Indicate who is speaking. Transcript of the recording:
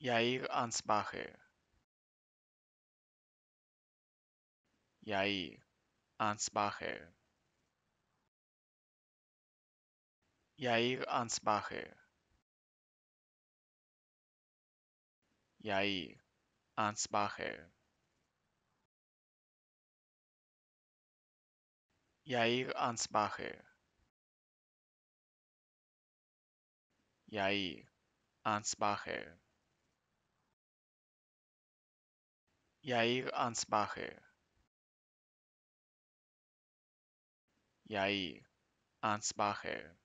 Speaker 1: Jair Ansbacher Jair Ansbacher Jair Ansbacher Jair Ansbacher Jair Ansbacher Jair Ansbacher Jair Ansbacher Jair Ansbacher